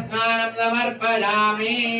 स्नानं समर्पयामि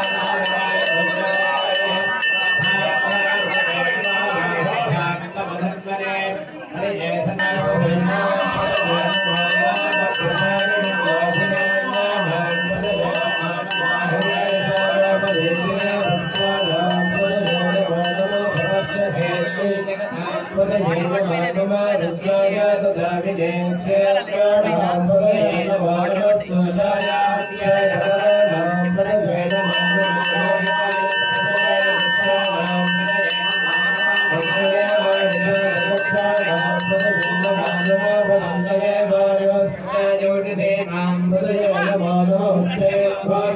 ेभ्यः प्रणवयवादसुदया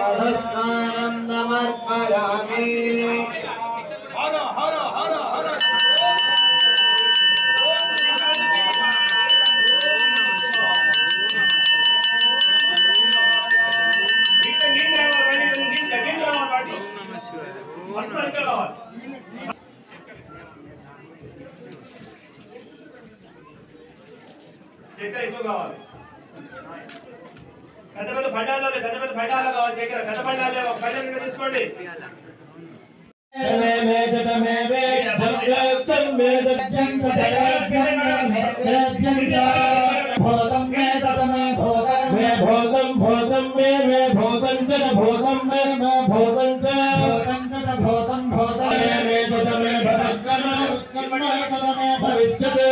मधुस्नानं समर्पयामि हर हर हर हर। चेक इतना పెద్ద పెద్ద పడాలు పెద్ద పెద్ద పడాలు కావచ్చు ఇక్కడ పెద్ద పడాలే ఒక పడ తీసుకోండి భూతం మే సతమే భూతం మే భూతం భూతం మే మే భూతం చ భూతం మే మే భూతం చ భూతం చ భూతం భూతం మే మే సతమే భవస్కర భవిష్యత్